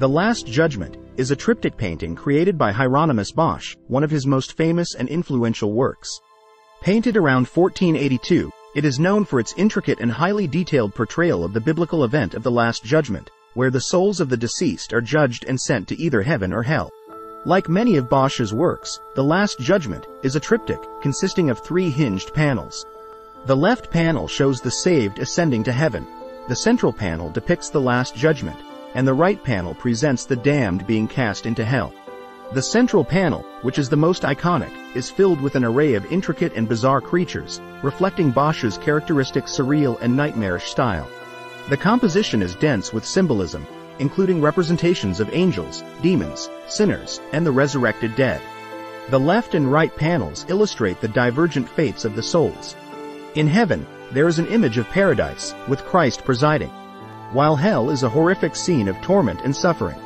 The Last Judgment is a triptych painting created by Hieronymus Bosch, one of his most famous and influential works. Painted around 1482, it is known for its intricate and highly detailed portrayal of the biblical event of the Last Judgment, where the souls of the deceased are judged and sent to either heaven or hell. Like many of Bosch's works, The Last Judgment is a triptych consisting of three hinged panels. The left panel shows the saved ascending to heaven. The central panel depicts the Last Judgment, and the right panel presents the damned being cast into hell. The central panel, which is the most iconic, is filled with an array of intricate and bizarre creatures, reflecting Bosch's characteristic surreal and nightmarish style. The composition is dense with symbolism, including representations of angels, demons, sinners, and the resurrected dead. The left and right panels illustrate the divergent fates of the souls. In heaven, there is an image of paradise, with Christ presiding, while hell is a horrific scene of torment and suffering.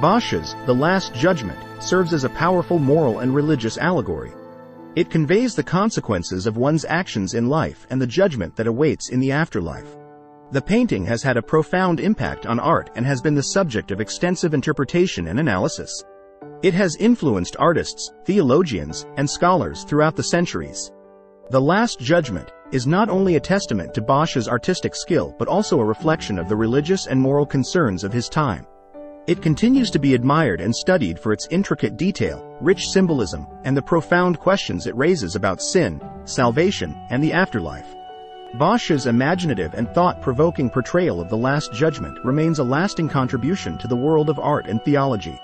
Bosch's The Last Judgment serves as a powerful moral and religious allegory. It conveys the consequences of one's actions in life and the judgment that awaits in the afterlife. The painting has had a profound impact on art and has been the subject of extensive interpretation and analysis. It has influenced artists, theologians, and scholars throughout the centuries. The Last Judgment is not only a testament to Bosch's artistic skill but also a reflection of the religious and moral concerns of his time. It continues to be admired and studied for its intricate detail, rich symbolism, and the profound questions it raises about sin, salvation, and the afterlife. Bosch's imaginative and thought-provoking portrayal of the Last Judgment remains a lasting contribution to the world of art and theology.